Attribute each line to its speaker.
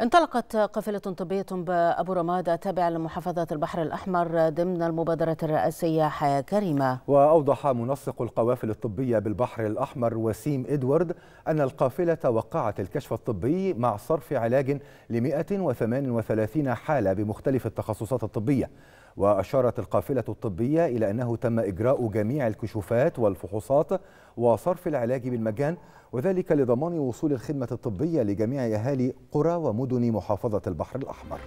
Speaker 1: انطلقت قافلة طبية بأبو رماد تابعة لمحافظة البحر الأحمر ضمن المبادرة الرئاسية. حياة كريمة.
Speaker 2: وأوضح منسق القوافل الطبية بالبحر الأحمر وسيم إدوارد أن القافلة وقعت الكشف الطبي مع صرف علاج ل 138 حالة بمختلف التخصصات الطبية. وأشارت القافلة الطبية إلى أنه تم إجراء جميع الكشوفات والفحوصات وصرف العلاج بالمجان وذلك لضمان وصول الخدمة الطبية لجميع أهالي قرى ومدن محافظة البحر الأحمر.